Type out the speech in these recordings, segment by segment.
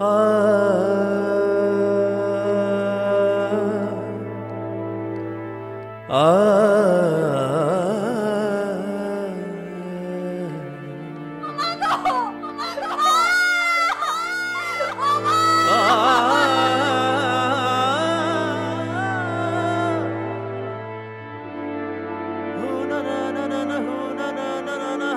ah. Na na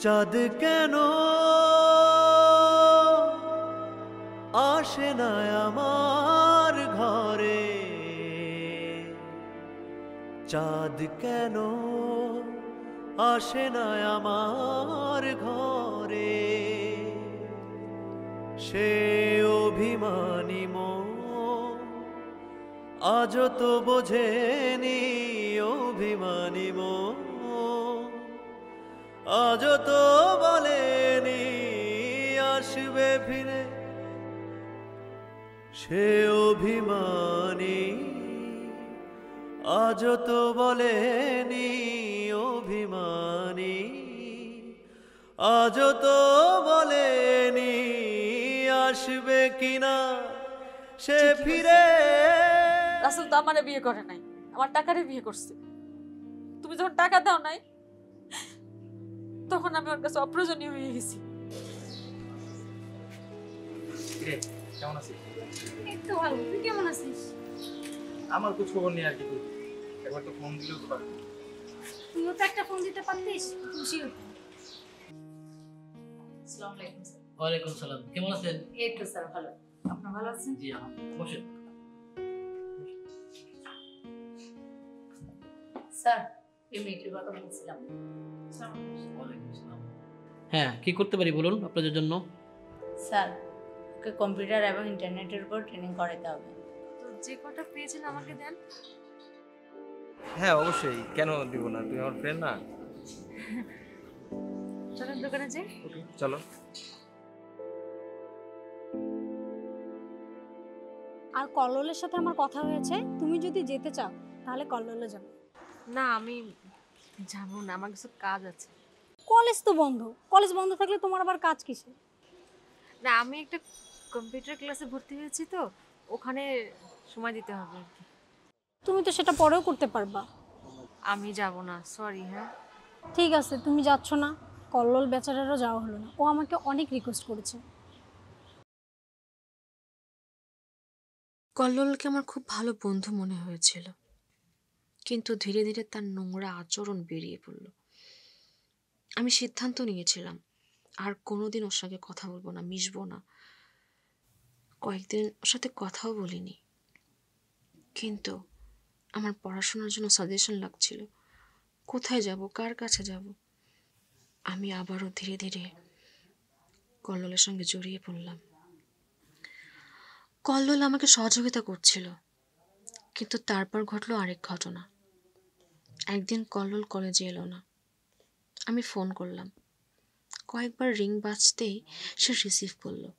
চাঁদ কেন আসে না আমার ঘরে? চাঁদ কেন আসে না আমার ঘরে? সে অভিমানী মো আজ তো বোঝেনি অভিমানী মন। আজ তো বলেনি আসবে ফিরে। সে অভিমানী আজ তো বলেনি অভিমানী আজ তো বলেনি আসবে কিনা সে ফিরে। রাসেল তো আমারে বিয়ে করে নাই আমার টাকারে বিয়ে করছে। তুমি যখন টাকা দাও নাই তখন আমি ওর কাছে অপ্রয়োজনীয় হয়ে গেছি। কেমন আছিস? এই ভালো তুই কেমন আছিস? আমার তো খবর নেই আর কি তুই। একবার তো ফোন দিলেও তো পারবি। তুইও তো একটা ফোন দিতে পারতিস খুশি হতাম আসসালামু আলাইকুম স্যার। ওয়ালাইকুম সালাম কেমন আছেন? এই তো স্যার ভালো। আপনার ভালো আছেন? জি বসেন। স্যার এই মেয়েটির কথা বলছিলাম। হ্যাঁ কি করতে পারি বলুন আপনাদের জন্য? স্যার ওকে কম্পিউটার এবং ইন্টারনেটের উপর ট্রেনিং করাতে হবে। তো যে কটা পেয়েছেন আমাকে দেন। হ্যাঁ অবশ্যই। কেন দিব না? তুই আমার ফ্রেন্ড না? চলেন দোকানে যাই। ওকে চলো। আর কল্লোলের সাথে আমার কথা হয়েছে তুমি যদি যেতে চাও তাহলে কল্লোলে যাবে না আমি যাব না আমার কিছু কাজ আছে। কলেজ তো বন্ধ কলেজ বন্ধ থাকলে তোমার আবার কাজ কিসে না আমি একটা কম্পিউটার ক্লাসে ভর্তি হয়েছি তো ওখানে সময় দিতে হবে আর কি। তুমি তো সেটা পরেও করতে পারবা। আমি যাব না সরি হ্যাঁ। ঠিক আছে তুমি যাচ্ছ না কল্লোল বেচারারও যাওয়া হলো না ও আমাকে অনেক রিকোয়েস্ট করেছে। কল্লোলকে আমার খুব ভালো বন্ধু মনে হয়েছিল। কিন্তু ধীরে ধীরে তার নোংরা আচরণ বেরিয়ে পড়ল। আমি সিদ্ধান্ত নিয়েছিলাম, আর কোনোদিন ওর সঙ্গে কথা বলব না, মিশবো না। কয়েকদিন ওর সাথে কথাও বলিনি। কিন্তু আমার পড়াশোনার জন্য সাজেশন লাগছিল, কোথায় যাব, কার কাছে যাব? আমি আবারও ধীরে ধীরে কল্লোলের সঙ্গে জড়িয়ে পড়লাম। কল্লোল আমাকে সহযোগিতা করছিল, কিন্তু তারপর ঘটলো আরেক ঘটনা। একদিন কল্লোল কলেজে এলো না। আমি ফোন করলাম। কয়েকবার রিং বাজতেই সে রিসিভ করল।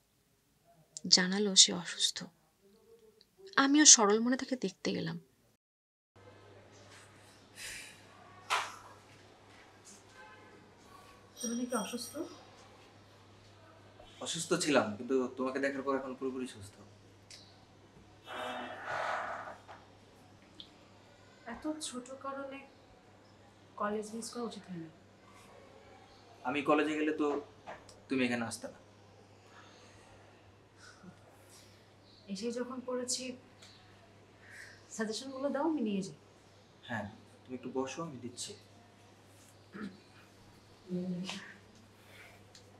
জানালো সে অসুস্থ। আমিও সরল মনে তাকে দেখতে গেলাম। তুমি অসুস্থ? অসুস্থ ছিলাম কিন্তু তোমাকে দেখার পর এখন পুরোপুরি সুস্থ। এত ছোট কারণে কলেজ মিস করা উচিত হয়নি? আমি কলেজে গেলে তো তুমি এখানে আসতে না। এসে যখন পড়েছি সাজেশনগুলো দাও আমি নিয়ে যাই। হ্যাঁ তুমি একটু বসো আমি দিচ্ছি।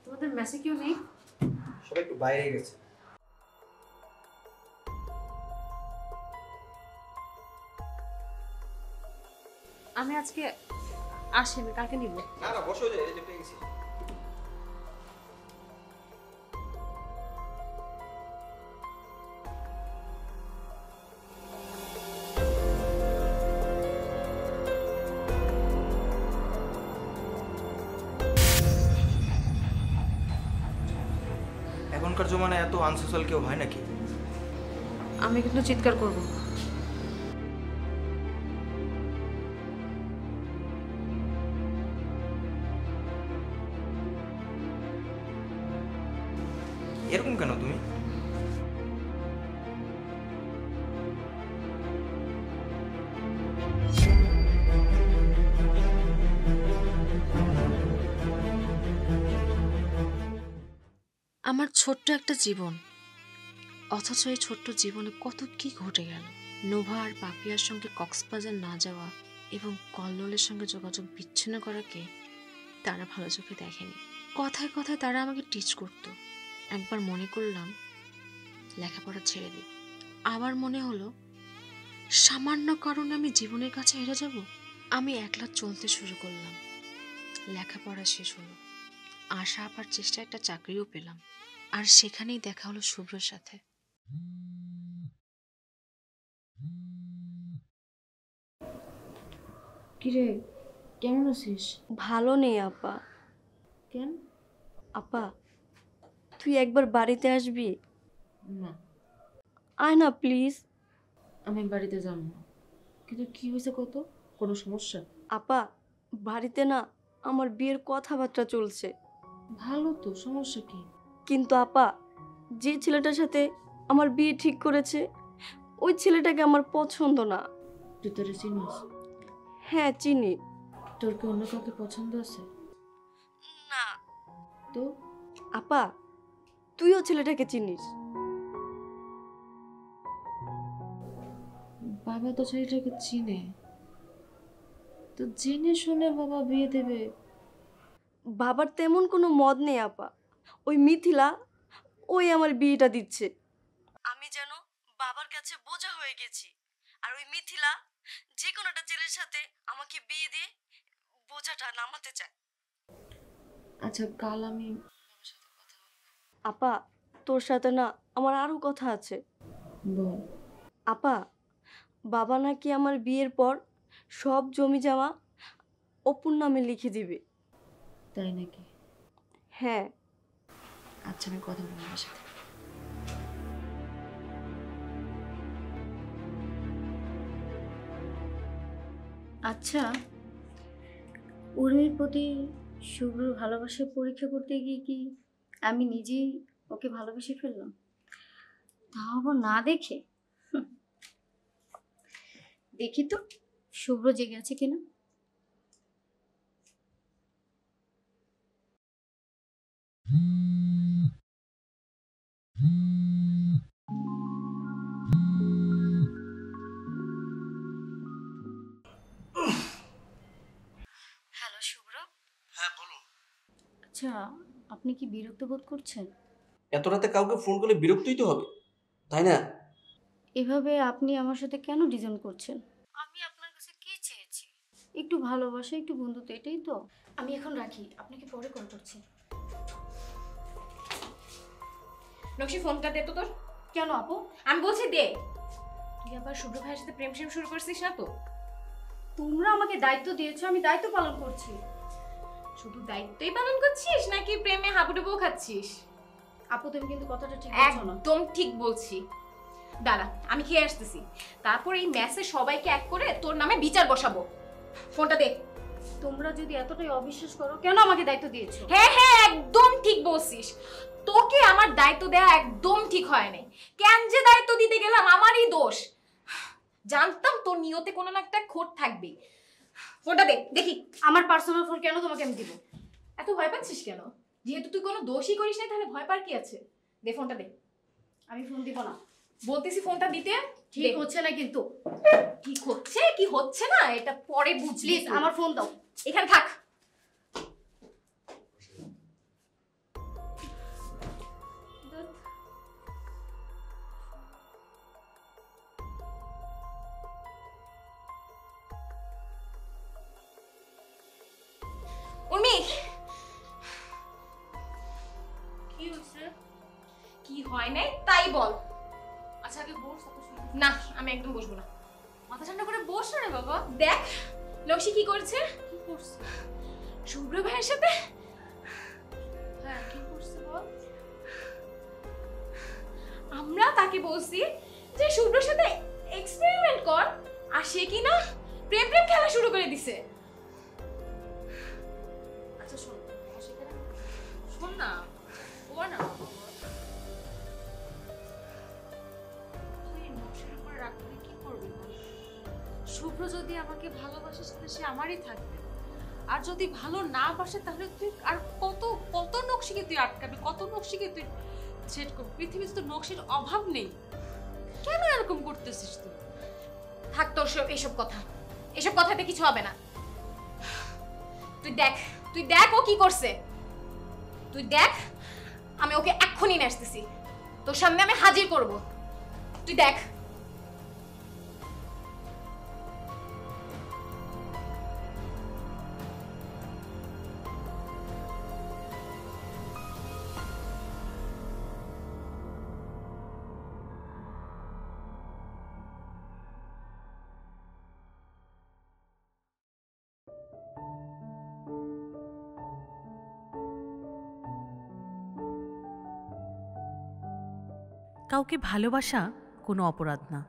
তোমাদের মেসে কেউ নেই? সবাই একটু বাইরে গেছে। আমি আজকে আসেনি কালকে নিব। না না বসো যে এই যে পেয়ে গেছি এখনকার জমানায় এত আনসোশাল কেউ হয় নাকি? আমি কিন্তু চিৎকার করব। আমার ছোট্ট একটা জীবন। অথচ এই ছোট্ট জীবনে কত কি ঘটে গেল। নোভা আর পাপিয়ার সঙ্গে কক্সবাজার না যাওয়া এবং কল্লোলের সঙ্গে যোগাযোগ বিচ্ছিন্ন করাকে তারা ভালো চোখে দেখেনি। কথায় কথায় তারা আমাকে টিচ করতো। একবার মনে করলাম, লেখাপড়া ছেড়ে দিই। আবার মনে হলো, সামান্য কারণে আমি জীবনের কাছে হেরে যাব। আমি একলা চলতে শুরু করলাম। লেখাপড়া শেষ হলো। আশা আপার চেষ্টায় একটা চাকরিও পেলাম। আর সেখানেই দেখা হলো শুভ্রর সাথে। কিরে কেমন আছিস? ভালো নেই আপা। কেন? আপা তুই একবার বাড়িতে আসবি? না। আয় না প্লিজ। আমি বাড়িতে যাব না। কিন্তু কি হয়েছে কত কোনো সমস্যা? আপা বাড়িতে না আমার বিয়ের কথাবার্তা চলছে। ভালো তো সমস্যা কি? কিন্তু আপা যে ছেলেটার সাথে আমার বিয়ে ঠিক করেছে ওই ছেলেটাকে আমার পছন্দ না। তুই তোরে চিনিস? হ্যাঁ চিনি। তোর কি অন্য কাউকে পছন্দ আছে? না। তো? আপা তুইও ছেলেটাকে চিনিস। বাবা তো ছেলেটাকে চিনে। তো জেনে শুনে বাবা বিয়ে দেবে। বাবার তেমন কোনো মদ নেই আপা। ওই মিথিলা ওই আমার বিয়েটা দিচ্ছে। আমি যেন বাবার কাছে বোঝা হয়ে গেছি। আর ওই মিথিলা যে কোনো একটা ছেলের সাথে আমাকে বিয়ে দিয়ে বোঝাটা নামাতে চায়। আচ্ছা কাল আমি আপা তোর সাথে না আমার আরও কথা আছে। বল। আপা বাবা নাকি আমার বিয়ের পর সব জমি জমা অপুর নামে লিখে দিবে। তাই নাকি? হ্যাঁ। আচ্ছা আমি কথা বলব আমার সাথে। আচ্ছা উর্মির প্রতি শুভ্রর ভালোবাসার পরীক্ষা করতে গিয়ে কি আমি নিজেই ওকে ভালোবেসে ফেললাম? তাও আবার না দেখে? দেখি তো শুভ্র জেগে আছে কিনা। হ্যালো শুভ্র। হ্যাঁ বলো। আচ্ছা আপনি কি বিরক্ত বোধ করছেন? এত রাতে কাউকে ফোন করলে বিরক্তই তো হবে তাই না? এভাবে আপনি আমার সাথে কেন ডিজাইন করছেন? আমি আপনার কাছে কি চেয়েছি? একটু ভালোবাসা একটু বন্ধুত্ব এটাই তো। আমি এখন রাখি আপনাকে পরে কল করছি নকশি ফোনটা দে তো তোর। কেন আপু? আমি বলছি দে। তুই আবার শুভ্র ভাইয়ের সাথে প্রেম প্রেম শুরু করছিস না তো? তোমরা আমাকে দায়িত্ব দিয়েছ আমি দায়িত্ব পালন করছি। শুধু দায়িত্বই পালন করছিস নাকি প্রেমে হাবুডুবু খাচ্ছিস? আপু তুমি কিন্তু কথাটা ঠিক বলছো না। একদম ঠিক বলছি। দাঁড়া আমি খেয়ে আসতেছি। তারপর এই ম্যাচে সবাইকে এক করে তোর নামে বিচার বসাবো। ফোনটা দে। তোমরা যদি এতটাই অবিশ্বাস করো কেন আমাকে দায়িত্ব দিয়েছ? হ্যাঁ হ্যাঁ একদম ঠিক বলছিস। তোকে আমার দায়িত্ব দেওয়া একদম ঠিক হয় নাই। কেন যে দায়িত্ব দিতে গেলাম আমারই দোষ। জানতাম তোর নিয়তে কোনো না একটা খোট থাকবে। ফোনটা দে দেখি। আমার পার্সোনাল ফোন কেন তোমাকে আমি দিব? এত ভয় পাচ্ছিস কেন? যেহেতু তুই কোনো দোষই করিস নাই তাহলে ভয় পার কি আছে? দে ফোনটা দে। আমি ফোন দিব না। বলতেছি ফোনটা দিতে। ঠিক হচ্ছে না কিন্তু। ঠিক হচ্ছে কি হচ্ছে না? এটা পরে বুঝলি আমার ফোন দাও। এখানে থাক। কি কি হয় নাই তাই বল। আচ্ছা আমি একদম বসবো না। মাথা ঠান্ডা করে বস না রে বাবা। দেখ লক্ষ্মী কি করছে? শুভ্র ভাইয়ের সাথে? হ্যাঁ কি বল? আমরা তাকে বলছি যে শুভ্রর সাথে এক্সপেরিমেন্ট কর, আর সে কি না প্রেম প্রেম খেলা শুরু করে দিছে। আচ্ছা? শুভ্র যদি আমাকে ভালোবাসে সে আমারই থাকবে। আর যদি ভালো না বাসে, তাহলে তুই আর কত কত নকশিকে তুই আটকাবি, কত নকশিকে তুই সেট করবি? পৃথিবীতে তো নকশির অভাব নেই। কেন এরকম করতেছিস তুই? থাক তোর সব, এসব কথা। এসব কথাতে কিছু হবে না। তুই দেখ তুই দেখ ও কি করছে। তুই দেখ, আমি ওকে এক্ষুনি নিয়ে আসতেছি। তোর সামনে আমি হাজির করব। তুই দেখ। কাউকে ভালোবাসা কোনো অপরাধ না।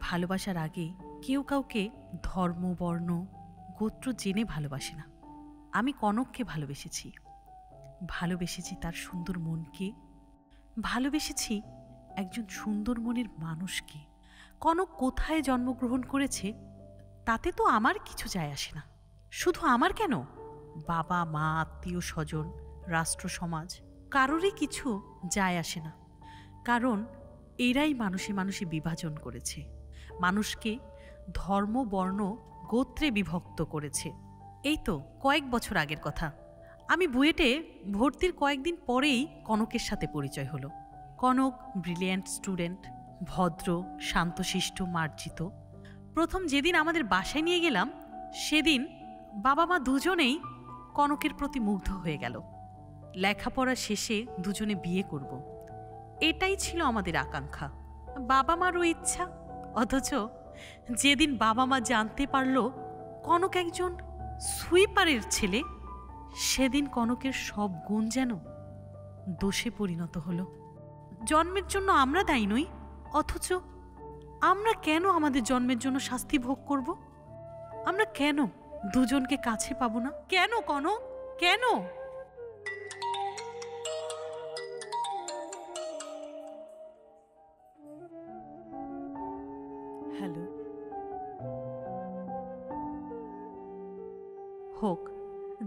ভালোবাসার আগে কেউ কাউকে ধর্ম, বর্ণ, গোত্র জেনে ভালোবাসে না। আমি কনককে ভালোবেসেছি। ভালোবেসেছি তার সুন্দর মনকে। ভালোবেসেছি একজন সুন্দর মনের মানুষকে। কনক কোথায় জন্মগ্রহণ করেছে, তাতে তো আমার কিছু যায় আসে না। শুধু আমার কেন? বাবা, মা, আত্মীয়, স্বজন রাষ্ট্র সমাজ কারোরই কিছু যায় আসে না। কারণ এরাই মানুষে মানুষে বিভাজন করেছে। মানুষকে ধর্ম, বর্ণ, গোত্রে বিভক্ত করেছে। এই তো কয়েক বছর আগের কথা। আমি বুয়েটে ভর্তির কয়েকদিন পরেই কনকের সাথে পরিচয় হলো। কনক ব্রিলিয়ান্ট স্টুডেন্ট, ভদ্র, শান্তশিষ্ট, মার্জিত। প্রথম যেদিন আমাদের বাসায় নিয়ে গেলাম, সেদিন বাবা মা দুজনেই কনকের প্রতি মুগ্ধ হয়ে গেল। লেখাপড়া শেষে দুজনে বিয়ে করব। এটাই ছিল আমাদের আকাঙ্ক্ষা। বাবা মারও ইচ্ছা। অথচ যেদিন বাবা মা জানতে পারল কনক একজন সুইপারের ছেলে, সেদিন কনকের সব গুণ যেন দোষে পরিণত হলো। জন্মের জন্য আমরা দায়ী নই, অথচ আমরা কেন আমাদের জন্মের জন্য শাস্তি ভোগ করব? আমরা কেন দুজনকে কাছে পাবো না? কেন কনক? কেন?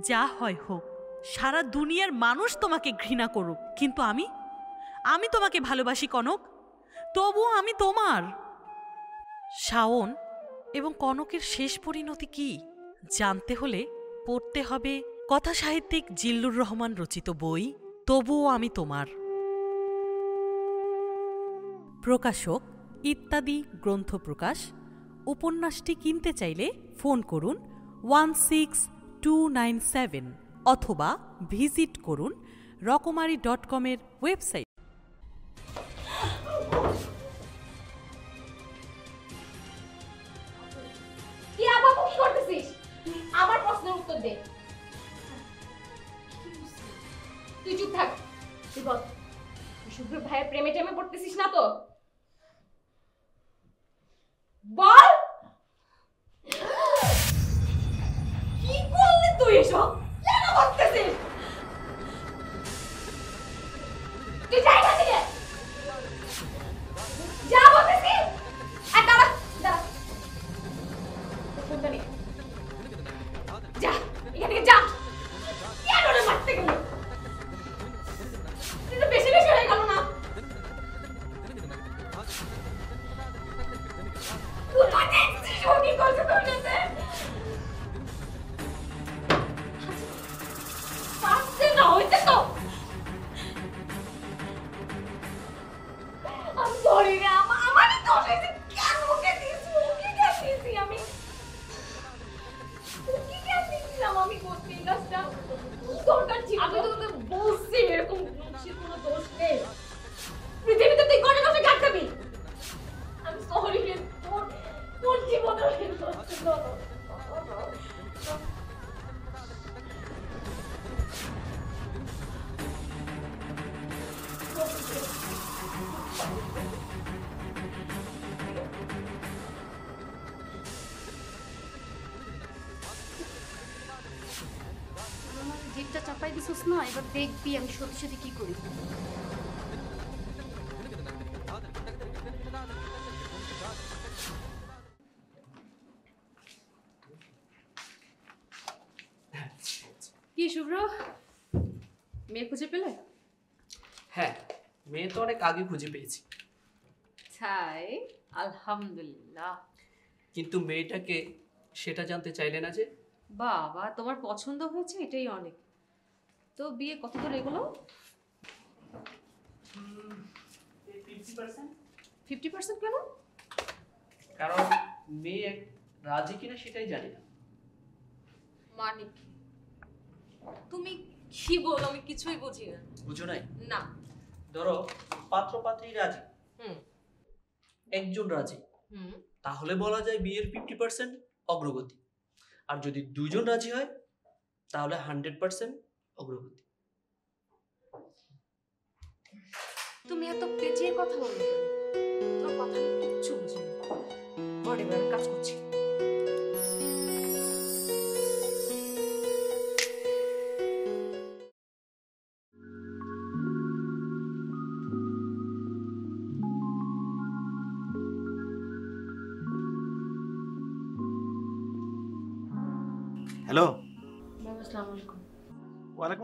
যা হয় হোক, সারা দুনিয়ার মানুষ তোমাকে ঘৃণা করুক। কিন্তু আমি? আমি তোমাকে ভালোবাসি, কনক। তবুও আমি তোমার। শাওন, এবং কনকের শেষ পরিণতি কি? জানতে হলে পড়তে হবে কথা সাহিত্যিক জিল্লুর রহমান রচিত বই, তবুও আমি তোমার। প্রকাশক ইত্যাদি গ্রন্থ প্রকাশ উপন্যাসটি কিনতে চাইলে ফোন করুন one six two nine seven অথবা ভিজিট করুন রকমারি ডট কমের ওয়েবসাইট। করলি তুই আমি সরি রে আমা- আমারই দোষ করাই দিছিস না এবার দেখবি আমি সত্যি সত্যি কি করি। কি শুভ্র? মেয়ে খুঁজে পেলে? হ্যাঁ মেয়ে তো অনেক আগে খুঁজে পেয়েছি। তাই? আলহামদুলিল্লাহ। কিন্তু মেয়েটাকে সেটা জানতে চাইলে না যে? বাবা তোমার পছন্দ হয়েছে এটাই অনেক। তো বিয়ে কত দূর এগুলো? Fifty percent. কেন? কারণ মেয়ে এক- রাজি কিনা সেটাই জানি না। মানে কি? তুমি কি বলো? আমি কিছুই বুঝি না। বুঝো নাই? না। ধরো পাত্র পাত্রী রাজি। হুম। একজন রাজি। হুম। তাহলে বলা যায় বিয়ের ফিফটি পার্সেন্ট অগ্রগতি। আর যদি দুজন রাজি হয় তাহলে হান্ড্রেড পার্সেন্ট অগ্রগতি। তুমি এত পেঁচিয়ে কথা বলো? তোমার কথা কিচ্ছু বুঝি কাজ করছি।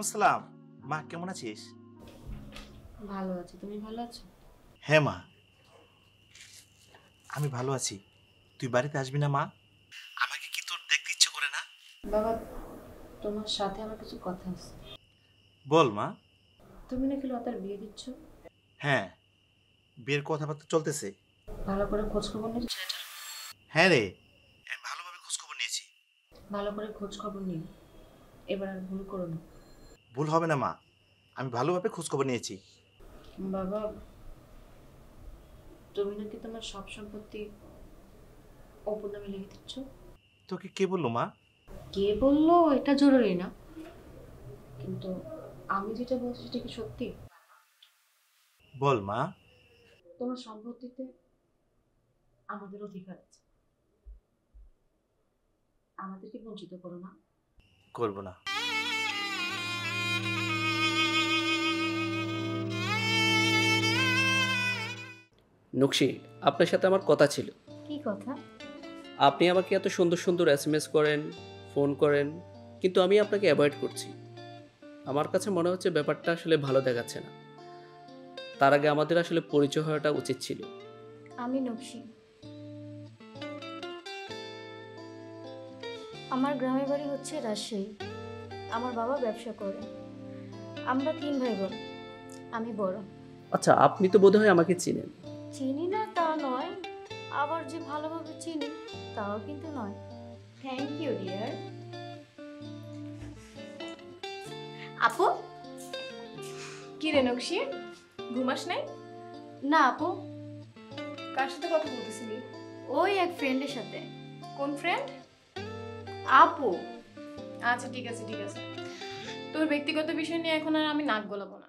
আসসালাম। মা কেমন আছিস? ভালো আছি। তুমি ভালো আছো? হ্যাঁ মা। আমি ভালো আছি। তুই বাড়িতে আসবি না মা? আমাকে কি তোর দেখতে ইচ্ছে করে না? বাবা তোমার সাথে আমার কিছু কথা আছে। বল মা। তুমি নাকি লতার বিয়ে দিচ্ছ? হ্যাঁ। বিয়ের কথাবার্তা চলতেছে। ভালো করে খোঁজ খবর নিচ্ছ হ্যাঁ রে। আমি ভালোভাবে খোঁজ খবর নিয়েছি। ভালো করে খোঁজ খবর নিও। এবার আর ভুল করো না। ভুল হবে না মা। আমি ভালোভাবে খোঁজ খবর নিয়েছি। বাবা তুমি নাকি তোমার সব সম্পত্তি অপুর নামে লিখে দিচ্ছ? তোকে কে বলল মা? কে বলল? এটা জরুরি না। কিন্তু আমি যেটা বলছি সেটা কি সত্যি? বল মা। তোমার সম্পত্তিতে আমাদের অধিকার আছে। আমাদেরকে বঞ্চিত করো না। করব না। নকশি আপনার সাথে আমার কথা ছিল। কি কথা? আপনি আমাকে এত সুন্দর সুন্দর এস এম এস করেন ফোন করেন কিন্তু আমি আপনাকে অ্যাভয়েড করছি। আমার কাছে মনে হচ্ছে ব্যাপারটা আসলে ভালো দেখাচ্ছে না। তার আগে আমাদের আসলে পরিচয় হওয়াটা উচিত ছিল। আমি নকশি। আমার গ্রামের বাড়ি হচ্ছে রাজশাহী। আমার বাবা ব্যবসা করে। আমরা তিন ভাই বোন। আমি বড়। আচ্ছা আপনি তো বোধহয় আমাকে চিনেন। চিনি না তা নয়। আবার যে ভালোভাবে চিনি তাও কিন্তু নয়। থ্যাংক ইউ ডিয়ার আপু? কি রে নকশি ঘুমাস নাই? না আপু। কার সাথে কথা বলতেছিলি? ওই এক ফ্রেন্ডের সাথে। কোন ফ্রেন্ড আপু। আচ্ছা ঠিক আছে ঠিক আছে। তোর ব্যক্তিগত বিষয় নিয়ে এখন আর আমি নাক গলাবো না।